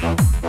Bye.